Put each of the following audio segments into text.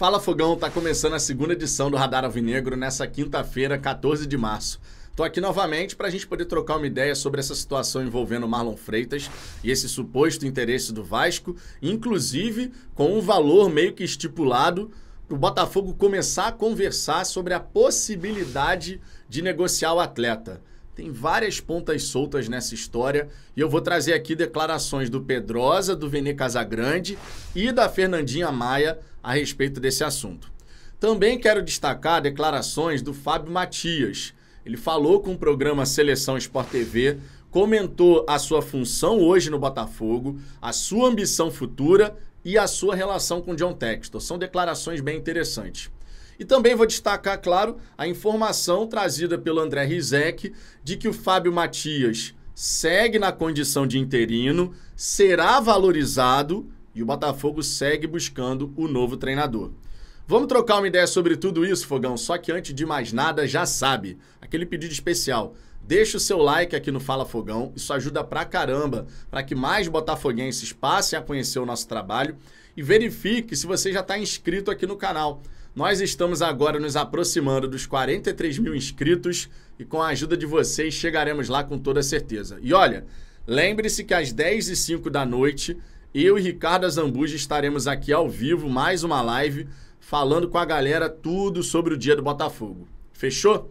Fala Fogão, tá começando a segunda edição do Radar Alvinegro nessa quinta-feira, 14 de março. Tô aqui novamente para a gente poder trocar uma ideia sobre essa situação envolvendo Marlon Freitas e esse suposto interesse do Vasco, inclusive com um valor meio que estipulado para o Botafogo começar a conversar sobre a possibilidade de negociar o atleta. Tem várias pontas soltas nessa história e eu vou trazer aqui declarações do Pedrosa, do Vene Casagrande e da Fernandinha Maia a respeito desse assunto. Também quero destacar declarações do Fábio Matias. Ele falou com o programa Seleção Sport TV, comentou a sua função hoje no Botafogo, a sua ambição futura e a sua relação com John Textor. São declarações bem interessantes. E também vou destacar, claro, a informação trazida pelo André Rizek de que o Fábio Matias segue na condição de interino, será valorizado e o Botafogo segue buscando o novo treinador. Vamos trocar uma ideia sobre tudo isso, Fogão? Só que antes de mais nada, já sabe, aquele pedido especial. Deixa o seu like aqui no Fala Fogão, isso ajuda pra caramba para que mais botafoguenses passem a conhecer o nosso trabalho e verifique se você já está inscrito aqui no canal. Nós estamos agora nos aproximando dos 43 mil inscritos e com a ajuda de vocês chegaremos lá com toda certeza. E olha, lembre-se que às 10 e 05 da noite eu e Ricardo Azambuja estaremos aqui ao vivo, mais uma live, falando com a galera tudo sobre o dia do Botafogo. Fechou?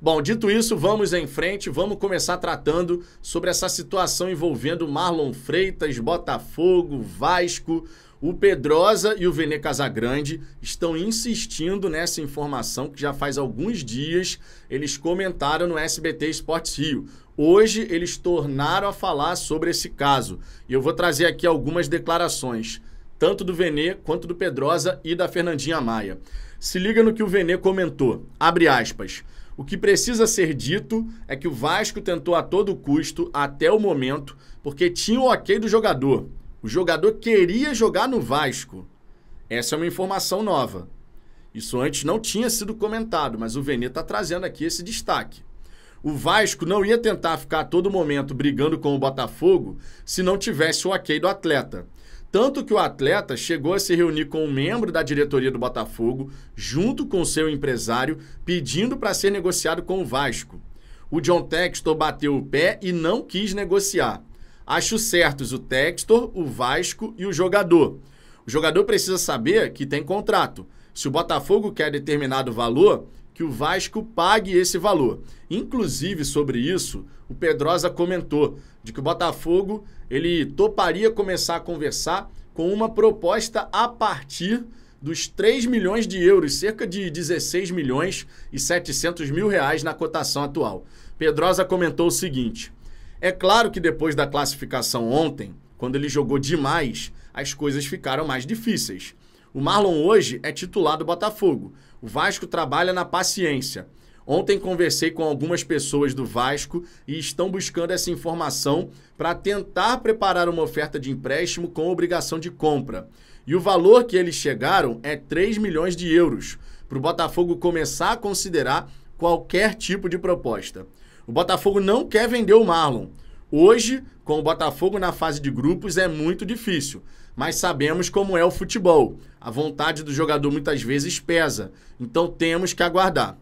Bom, dito isso, vamos em frente, vamos começar tratando sobre essa situação envolvendo Marlon Freitas, Botafogo, Vasco. O Pedrosa e o Vene Casagrande estão insistindo nessa informação que já faz alguns dias eles comentaram no SBT Esportes Rio. Hoje eles tornaram a falar sobre esse caso e eu vou trazer aqui algumas declarações, tanto do Venê quanto do Pedrosa e da Fernandinha Maia. Se liga no que o Venê comentou. Abre aspas. O que precisa ser dito é que o Vasco tentou a todo custo, até o momento, porque tinha o ok do jogador. O jogador queria jogar no Vasco. Essa é uma informação nova. Isso antes não tinha sido comentado, mas o Venê está trazendo aqui esse destaque. O Vasco não ia tentar ficar a todo momento brigando com o Botafogo se não tivesse o ok do atleta. Tanto que o atleta chegou a se reunir com um membro da diretoria do Botafogo, junto com seu empresário, pedindo para ser negociado com o Vasco. O John Textor bateu o pé e não quis negociar. Acho certos o Textor, o Vasco e o jogador. O jogador precisa saber que tem contrato. Se o Botafogo quer determinado valor, que o Vasco pague esse valor. Inclusive, sobre isso, o Pedrosa comentou de que o Botafogo ele toparia começar a conversar com uma proposta a partir dos 3 milhões de euros, cerca de 16 milhões e 700 mil reais na cotação atual. Pedrosa comentou o seguinte: é claro que depois da classificação ontem, quando ele jogou demais, as coisas ficaram mais difíceis. O Marlon hoje é titular do Botafogo. O Vasco trabalha na paciência. Ontem conversei com algumas pessoas do Vasco e estão buscando essa informação para tentar preparar uma oferta de empréstimo com obrigação de compra. E o valor que eles chegaram é 3 milhões de euros, para o Botafogo começar a considerar qualquer tipo de proposta. O Botafogo não quer vender o Marlon. Hoje, com o Botafogo na fase de grupos, é muito difícil mas sabemos como é o futebol. A vontade do jogador muitas vezes pesa, então temos que aguardar.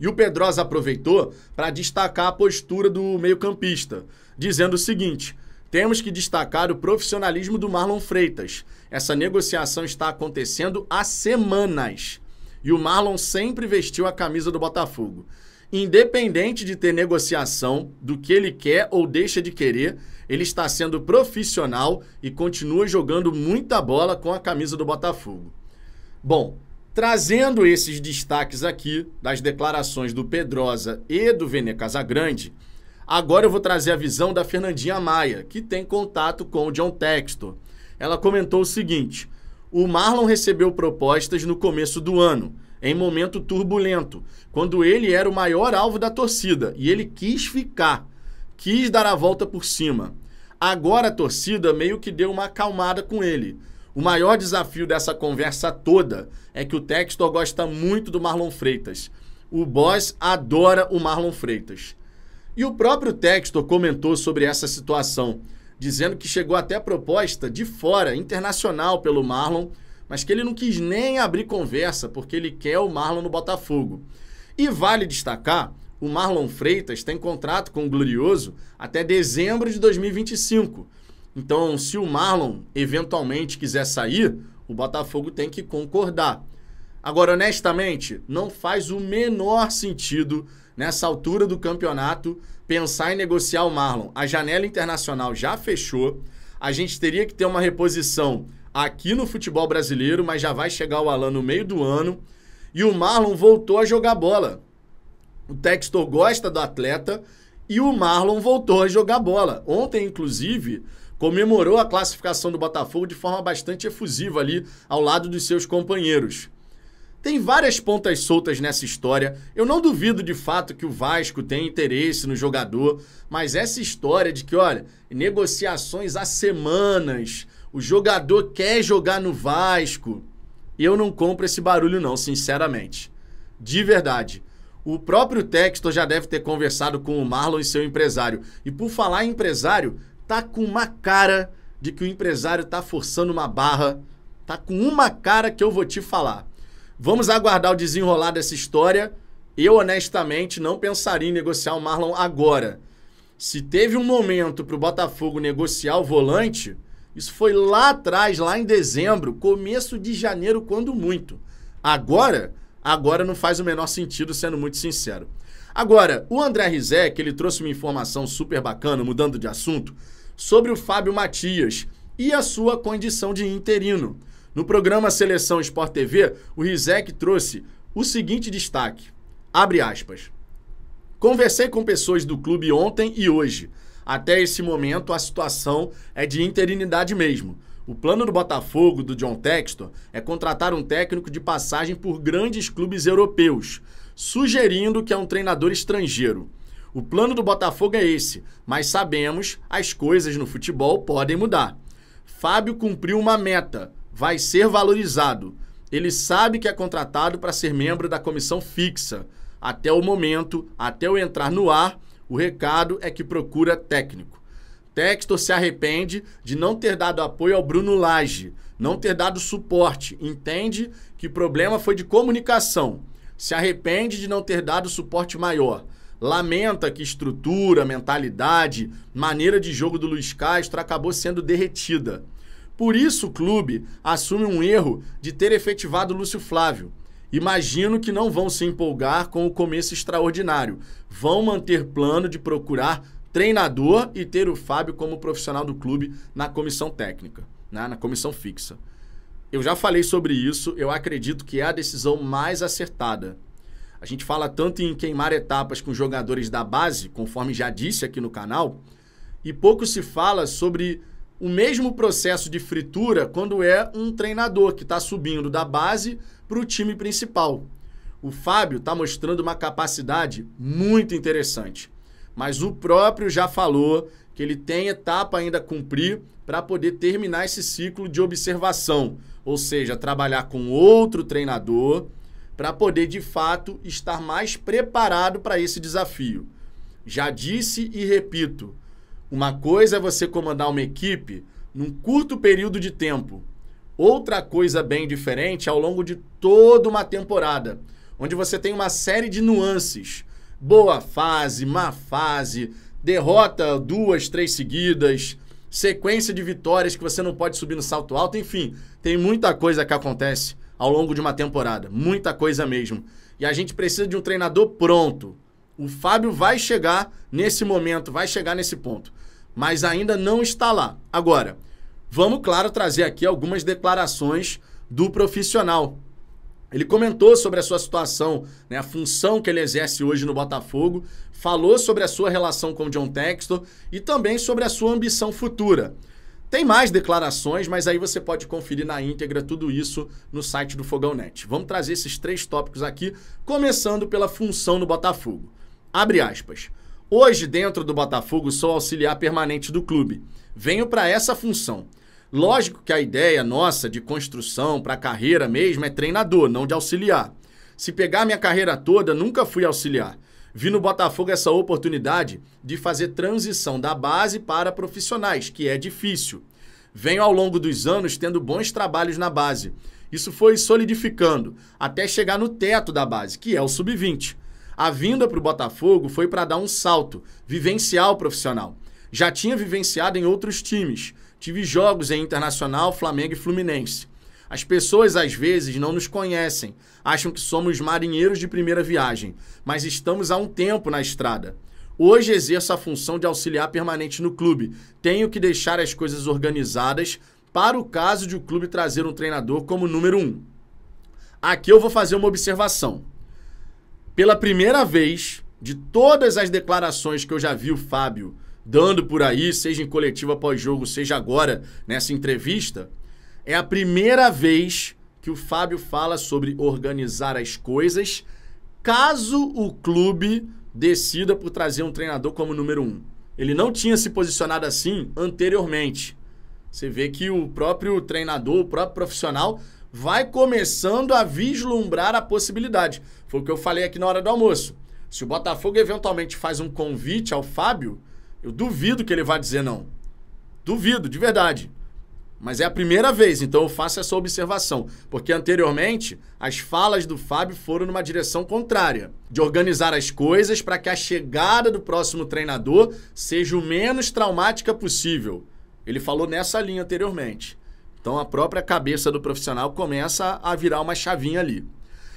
E o Pedrosa aproveitou para destacar a postura do meio-campista, dizendo o seguinte: temos que destacar o profissionalismo do Marlon Freitas. Essa negociação está acontecendo há semanas. E o Marlon sempre vestiu a camisa do Botafogo. Independente de ter negociação do que ele quer ou deixa de querer, ele está sendo profissional e continua jogando muita bola com a camisa do Botafogo. Bom, trazendo esses destaques aqui das declarações do Pedrosa e do Vene Casagrande, agora eu vou trazer a visão da Fernandinha Maia, que tem contato com o John Textor. Ela comentou o seguinte: o Marlon recebeu propostas no começo do ano em momento turbulento, quando ele era o maior alvo da torcida e ele quis ficar, quis dar a volta por cima. Agora a torcida meio que deu uma acalmada com ele. O maior desafio dessa conversa toda é que o Textor gosta muito do Marlon Freitas. O boss adora o Marlon Freitas. E o próprio Textor comentou sobre essa situação, dizendo que chegou até proposta de fora, internacional, pelo Marlon, mas que ele não quis nem abrir conversa porque ele quer o Marlon no Botafogo. E vale destacar, o Marlon Freitas tem contrato com o Glorioso até dezembro de 2025. Então, se o Marlon eventualmente quiser sair, o Botafogo tem que concordar. Agora, honestamente, não faz o menor sentido nessa altura do campeonato pensar em negociar o Marlon. A janela internacional já fechou. A gente teria que ter uma reposição aqui no futebol brasileiro, mas já vai chegar o Alan no meio do ano. E o Marlon voltou a jogar bola. O Textor gosta do atleta e o Marlon voltou a jogar bola. Ontem, inclusive, comemorou a classificação do Botafogo de forma bastante efusiva ali ao lado dos seus companheiros. Tem várias pontas soltas nessa história. Eu não duvido de fato que o Vasco tem interesse no jogador, mas essa história de que, olha, negociações há semanas, o jogador quer jogar no Vasco, eu não compro esse barulho não, sinceramente. De verdade. O próprio Textor já deve ter conversado com o Marlon e seu empresário. E por falar em empresário, tá com uma cara de que o empresário tá forçando uma barra. Tá com uma cara que eu vou te falar. Vamos aguardar o desenrolar dessa história. Eu, honestamente, não pensaria em negociar o Marlon agora. Se teve um momento para o Botafogo negociar o volante, isso foi lá atrás, lá em dezembro, começo de janeiro, quando muito. Agora, agora não faz o menor sentido, sendo muito sincero. Agora, o André Rizek, ele trouxe uma informação super bacana, mudando de assunto, sobre o Fábio Matias e a sua condição de interino. No programa Seleção Sport TV, o Rizek trouxe o seguinte destaque. Abre aspas. Conversei com pessoas do clube ontem e hoje. Até esse momento, a situação é de interinidade mesmo. O plano do Botafogo, do John Textor, é contratar um técnico de passagem por grandes clubes europeus, sugerindo que é um treinador estrangeiro. O plano do Botafogo é esse, mas sabemos as coisas no futebol podem mudar. Fábio cumpriu uma meta, vai ser valorizado. Ele sabe que é contratado para ser membro da comissão fixa. Até o momento, até eu entrar no ar, o recado é que procura técnico. Textor se arrepende de não ter dado apoio ao Bruno Lage, não ter dado suporte. Entende que o problema foi de comunicação. Se arrepende de não ter dado suporte maior lamenta que estrutura, mentalidade, maneira de jogo do Luiz Castro acabou sendo derretida. Por isso o clube assume um erro de ter efetivado Lúcio Flávio. Imagino que não vão se empolgar com o começo extraordinário. Vão manter plano de procurar treinador e ter o Fábio como profissional do clube na comissão técnica, né? na comissão fixa. Eu já falei sobre isso, eu acredito que é a decisão mais acertada. A gente fala tanto em queimar etapas com jogadores da base, conforme já disse aqui no canal, e pouco se fala sobre o mesmo processo de fritura quando é um treinador que está subindo da base para o time principal. O Fábio está mostrando uma capacidade muito interessante, mas o próprio já falou que ele tem etapa ainda a cumprir para poder terminar esse ciclo de observação, ou seja, trabalhar com outro treinador para poder de fato estar mais preparado para esse desafio. Já disse e repito: uma coisa é você comandar uma equipe num curto período de tempo. Outra coisa bem diferente ao longo de toda uma temporada, onde você tem uma série de nuances. Boa fase, má fase, derrota duas, três seguidas, sequência de vitórias que você não pode subir no salto alto, enfim, tem muita coisa que acontece ao longo de uma temporada. Muita coisa mesmo. E a gente precisa de um treinador pronto. O Fábio vai chegar nesse momento, vai chegar nesse ponto. Mas ainda não está lá. Agora, vamos, claro, trazer aqui algumas declarações do profissional. Ele comentou sobre a sua situação, né, a função que ele exerce hoje no Botafogo, falou sobre a sua relação com o John Textor e também sobre a sua ambição futura. Tem mais declarações, mas aí você pode conferir na íntegra tudo isso no site do Fogão Net. Vamos trazer esses três tópicos aqui, começando pela função do Botafogo. Abre aspas. Hoje, dentro do Botafogo, sou auxiliar permanente do clube. Venho para essa função. Lógico que a ideia nossa de construção para carreira mesmo é treinador, não de auxiliar. Se pegar minha carreira toda, nunca fui auxiliar. Vi no Botafogo essa oportunidade de fazer transição da base para profissionais, que é difícil. Venho ao longo dos anos tendo bons trabalhos na base Isso foi solidificando até chegar no teto da base, que é o sub-20. A vinda para o Botafogo foi para dar um salto, vivenciar o profissional. Já tinha vivenciado em outros times. Tive jogos em Internacional, Flamengo e Fluminense. As pessoas às vezes não nos conhecem, acham que somos marinheiros de primeira viagem, mas estamos há um tempo na estrada. Hoje exerço a função de auxiliar permanente no clube. Tenho que deixar as coisas organizadas para o caso de o clube trazer um treinador como número um. Aqui eu vou fazer uma observação. Pela primeira vez, de todas as declarações que eu já vi o Fábio dando por aí, seja em coletiva pós-jogo, seja agora nessa entrevista, é a primeira vez que o Fábio fala sobre organizar as coisas caso o clube decida por trazer um treinador como número um. Ele não tinha se posicionado assim anteriormente. Você vê que o próprio treinador, o próprio profissional, vai começando a vislumbrar a possibilidade. Foi o que eu falei aqui na hora do almoço. Se o Botafogo eventualmente faz um convite ao Fábio, eu duvido que ele vá dizer não. Duvido, de verdade. Mas é a primeira vez, então eu faço essa observação. Porque anteriormente, as falas do Fábio foram numa direção contrária de organizar as coisas para que a chegada do próximo treinador seja o menos traumática possível. Ele falou nessa linha anteriormente. Então a própria cabeça do profissional começa a virar uma chavinha ali.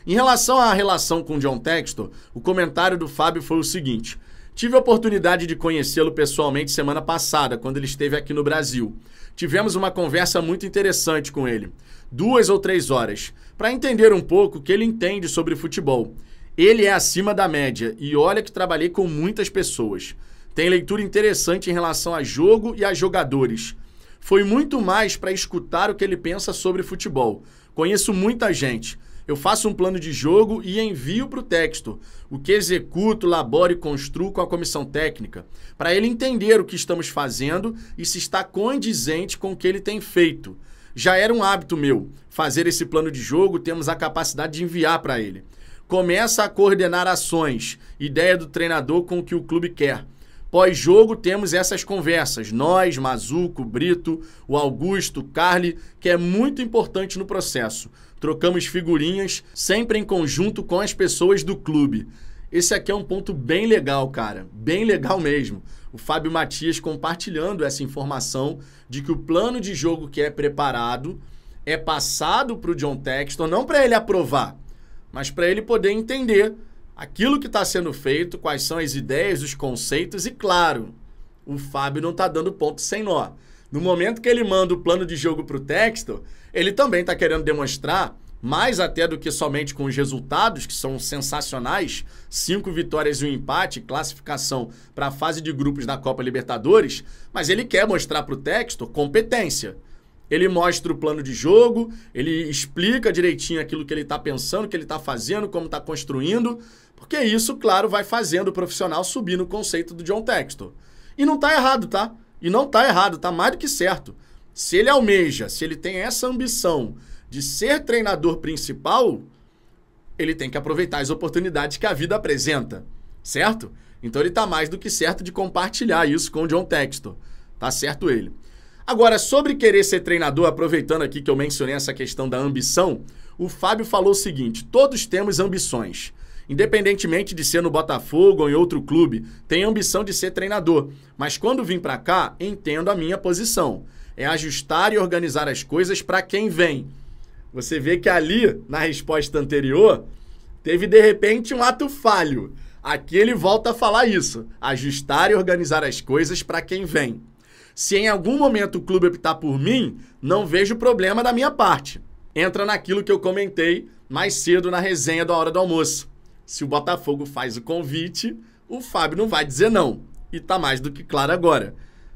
Em relação à relação com John Textor, o comentário do Fábio foi o seguinte: Tive a oportunidade de conhecê-lo pessoalmente semana passada, quando ele esteve aqui no Brasil. Tivemos uma conversa muito interessante com ele, duas ou três horas, para entender um pouco o que ele entende sobre futebol. Ele é acima da média e olha que trabalhei com muitas pessoas. Tem leitura interessante em relação a jogo e a jogadores. Foi muito mais para escutar o que ele pensa sobre futebol. Conheço muita gente. Eu faço um plano de jogo e envio para o texto, o que executo, laboro e construo com a comissão técnica, para ele entender o que estamos fazendo e se está condizente com o que ele tem feito. Já era um hábito meu fazer esse plano de jogo, temos a capacidade de enviar para ele. Começa a coordenar ações, ideia do treinador com o que o clube quer. Pós-jogo temos essas conversas, nós, Mazuco, Brito, o Augusto, Carly, que é muito importante no processo. Trocamos figurinhas, sempre em conjunto com as pessoas do clube. Esse aqui é um ponto bem legal, cara. Bem legal mesmo. O Fábio Matias compartilhando essa informação de que o plano de jogo que é preparado é passado para o John Textor, não para ele aprovar, mas para ele poder entender aquilo que está sendo feito, quais são as ideias, os conceitos e, claro, o Fábio não está dando ponto sem nó. No momento que ele manda o plano de jogo para o texto, ele também está querendo demonstrar, mais até do que somente com os resultados, que são sensacionais, cinco vitórias e um empate, classificação para a fase de grupos da Copa Libertadores, mas ele quer mostrar para o texto competência. Ele mostra o plano de jogo, ele explica direitinho aquilo que ele está pensando, que ele está fazendo, como está construindo, porque isso, claro, vai fazendo o profissional subir no conceito do John Textor. E não está errado, tá? E não está errado, tá mais do que certo. Se ele almeja, se ele tem essa ambição de ser treinador principal, ele tem que aproveitar as oportunidades que a vida apresenta, certo? Então ele está mais do que certo de compartilhar isso com o John Textor. Tá certo ele. Agora, sobre querer ser treinador, aproveitando aqui que eu mencionei essa questão da ambição, o Fábio falou o seguinte: todos temos ambições. Independentemente de ser no Botafogo ou em outro clube, tenho ambição de ser treinador. Mas quando vim para cá, entendo a minha posição. É ajustar e organizar as coisas para quem vem. Você vê que ali, na resposta anterior, teve de repente um ato falho. Aqui ele volta a falar isso: ajustar e organizar as coisas para quem vem. Se em algum momento o clube optar por mim, não vejo problema da minha parte. Entra naquilo que eu comentei mais cedo na resenha da hora do almoço. Se o Botafogo faz o convite, o Fábio não vai dizer não. E tá mais do que claro agora.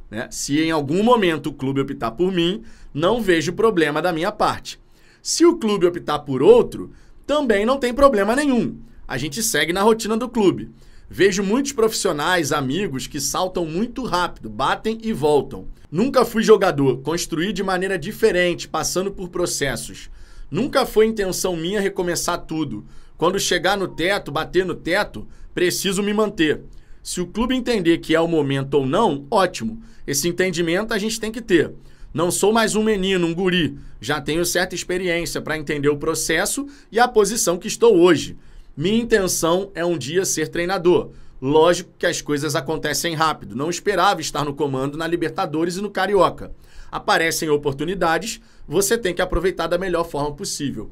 Né? Se em algum momento o clube optar por mim, não vejo problema da minha parte. Se o clube optar por outro, também não tem problema nenhum. A gente segue na rotina do clube. Vejo muitos profissionais, amigos que saltam muito rápido, batem e voltam. Nunca fui jogador, construí de maneira diferente, passando por processos. Nunca foi intenção minha recomeçar tudo. Quando chegar no teto, bater no teto, preciso me manter. Se o clube entender que é o momento ou não, ótimo. Esse entendimento a gente tem que ter. Não sou mais um menino, um guri. Já tenho certa experiência para entender o processo e a posição que estou hoje. Minha intenção é um dia ser treinador. Lógico que as coisas acontecem rápido. Não esperava estar no comando na Libertadores e no Carioca. Aparecem oportunidades, você tem que aproveitar da melhor forma possível.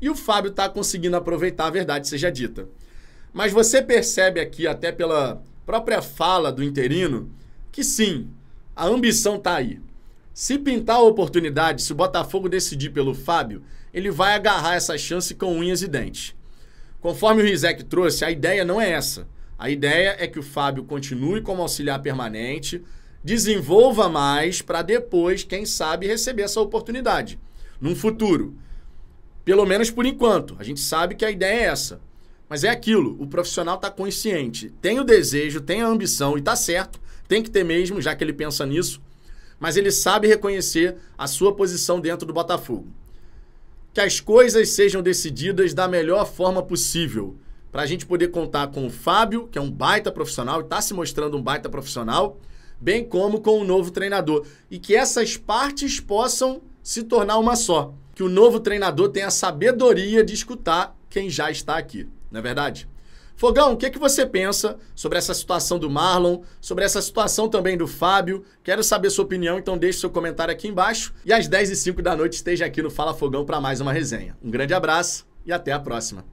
E o Fábio está conseguindo aproveitar a verdade seja dita. Mas você percebe aqui, até pela própria fala do interino, que sim, a ambição está aí. Se pintar a oportunidade, se o Botafogo decidir pelo Fábio, ele vai agarrar essa chance com unhas e dentes. Conforme o Rizek trouxe, a ideia não é essa. A ideia é que o Fábio continue como auxiliar permanente, desenvolva mais para depois, quem sabe, receber essa oportunidade. Num futuro. Pelo menos por enquanto. A gente sabe que a ideia é essa. Mas é aquilo, o profissional está consciente, tem o desejo, tem a ambição e está certo, tem que ter mesmo, já que ele pensa nisso, mas ele sabe reconhecer a sua posição dentro do Botafogo. Que as coisas sejam decididas da melhor forma possível, para a gente poder contar com o Fábio, que é um baita profissional e está se mostrando um baita profissional, bem como com o novo treinador. E que essas partes possam se tornar uma só. Que o novo treinador tenha a sabedoria de escutar quem já está aqui, não é verdade? Fogão, o que, é que você pensa sobre essa situação do Marlon, sobre essa situação também do Fábio? Quero saber sua opinião, então deixe seu comentário aqui embaixo. E às 10 e 05 da noite esteja aqui no Fala Fogão para mais uma resenha. Um grande abraço e até a próxima.